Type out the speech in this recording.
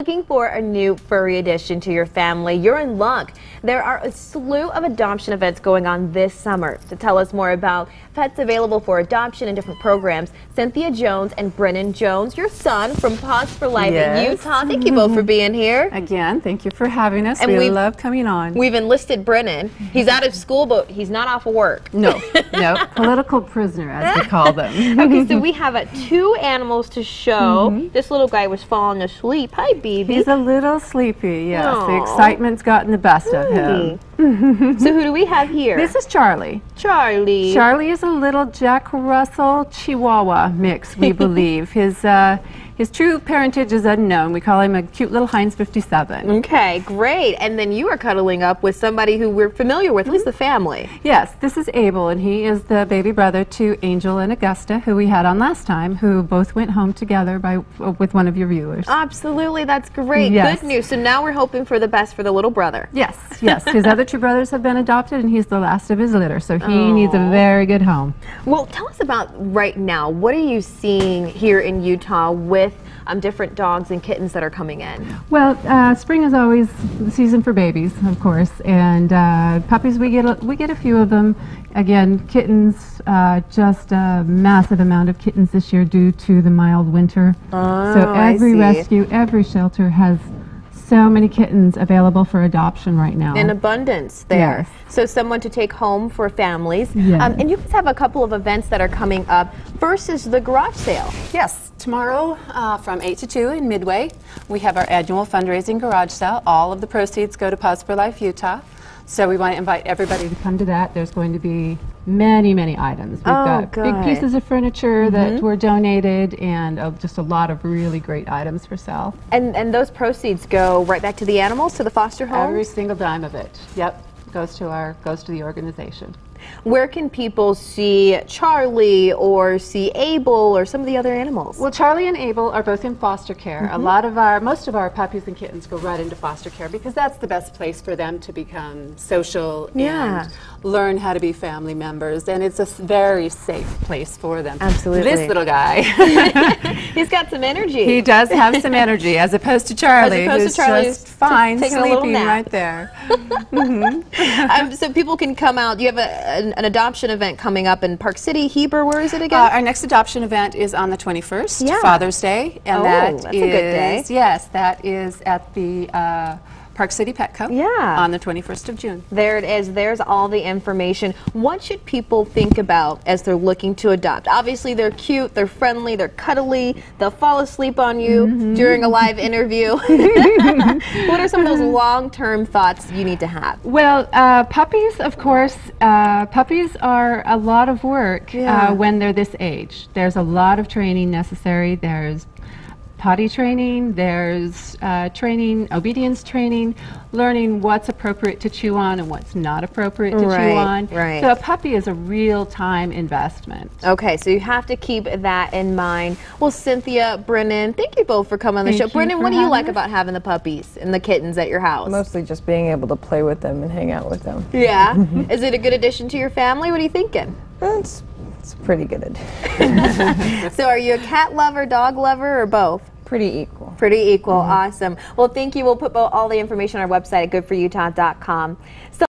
Looking for a new furry addition to your family? You're in luck. There are a slew of adoption events going on this summer. To tell us more about pets available for adoption and different programs, Cynthia Jones and Brennan Jones, your son from Paws for Life yes. in Utah. Thank you both for being here. Again, thank you for having us. And we love coming on. We've enlisted Brennan. He's out of school, but he's not off of work. No, no, political prisoner, as we call them. okay, so we have uh, two animals to show. Mm -hmm. This little guy was falling asleep. Hi, baby. He's a little sleepy, yes. Aww. The excitement's gotten the best of him. so who do we have here? This is Charlie. Charlie. Charlie is a little Jack Russell Chihuahua mix, we believe. His uh, his true parentage is unknown. We call him a cute little Heinz 57. Okay, great. And then you are cuddling up with somebody who we're familiar with, at least mm-hmm. the family. Yes, this is Abel, and he is the baby brother to Angel and Augusta, who we had on last time, who both went home together by uh, with one of your viewers. Absolutely, that's great. Yes. Good news. So now we're hoping for the best for the little brother. Yes, yes. his other two brothers have been adopted, and he's the last of his litter, so he Aww. needs a very good home. Well, tell us about right now. What are you seeing here in Utah with um, different dogs and kittens that are coming in? Well, uh, spring is always the season for babies, of course, and uh, puppies. We get a, we get a few of them. Again, kittens, uh, just a massive amount of kittens this year due to the mild winter. Oh, so every rescue, every shelter has so many kittens available for adoption right now. In abundance there. Yes. So someone to take home for families. Yes. Um, and you guys have a couple of events that are coming up. First is the garage sale. Yes, tomorrow uh, from 8 to 2 in Midway, we have our annual fundraising garage sale. All of the proceeds go to Paws for Life Utah. So we want to invite everybody to come to that. There's going to be many, many items. We've oh, got good. big pieces of furniture mm -hmm. that were donated and uh, just a lot of really great items for sale. And, and those proceeds go right back to the animals, to the foster home? Every single dime of it. Yep, goes to our goes to the organization. Where can people see Charlie or see Abel or some of the other animals? Well, Charlie and Abel are both in foster care. Mm -hmm. A mm-hmm. lot of our, most of our puppies and kittens go right into foster care because that's the best place for them to become social yeah. and learn how to be family members. And it's a very safe place for them. Absolutely. This little guy. He's got some energy. He does have some energy as opposed to Charlie, opposed who's to Charlie just fine sleeping right there. mm -hmm. um, so people can come out. You have a an, an, adoption event coming up in Park City, Heber. Where is it again? Uh, our next adoption event is on the 21st, yeah. Father's Day, and oh, that that's is, a good day. Yes, that is at the. Uh, Park City Petco. Yeah. On the 21st of June. There it is. There's all the information. What should people think about as they're looking to adopt? Obviously, they're cute, they're friendly, they're cuddly, they'll fall asleep on you mm -hmm. during a live interview. what are some of those long-term thoughts you need to have? Well, uh, puppies, of course, uh, puppies are a lot of work uh, yeah. uh, when they're this age. There's a lot of training necessary. There's potty training, there's uh, training, obedience training, learning what's appropriate to chew on and what's not appropriate to right, chew on. Right. So a puppy is a real time investment. Okay, so you have to keep that in mind. Well, Cynthia, Brennan, thank you both for coming on the thank show. Brennan, what do you like us? about having the puppies and the kittens at your house? Mostly just being able to play with them and hang out with them. Yeah. is it a good addition to your family? What are you thinking? It's it's pretty good. so are you a cat lover, dog lover, or both? Pretty equal. Pretty equal. Mm -hmm. Awesome. Well, thank you. We'll put all the information on our website at goodforutah.com. So